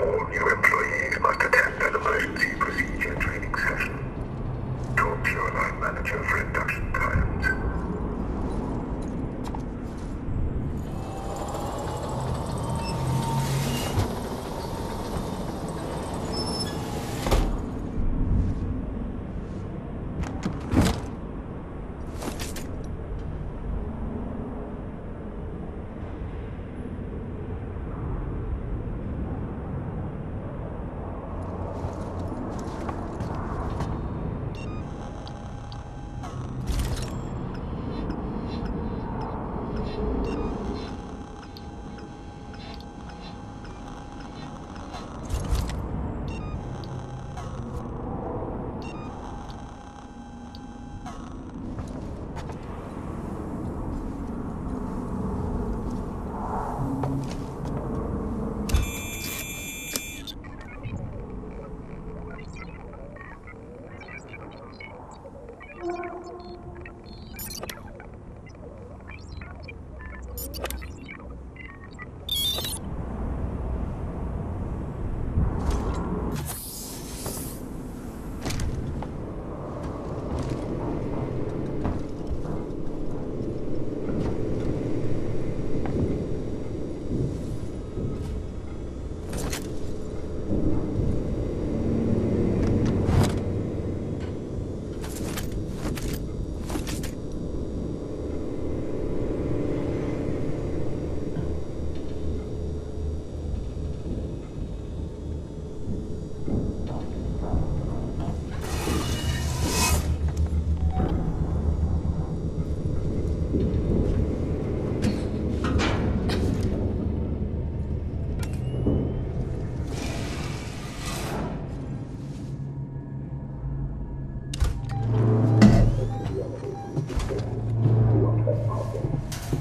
All new employees must attend an emergency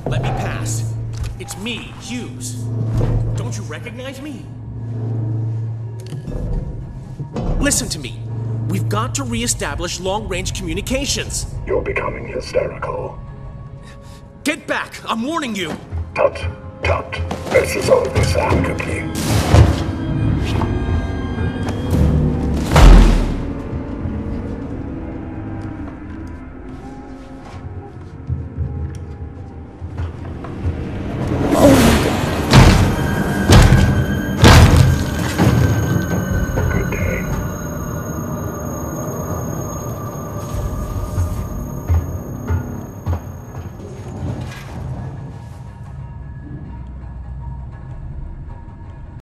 Let me pass. It's me, Hughes. Don't you recognize me? Listen to me. We've got to re-establish long-range communications. You're becoming hysterical. Get back! I'm warning you! Tut, tut. This is all this amicably.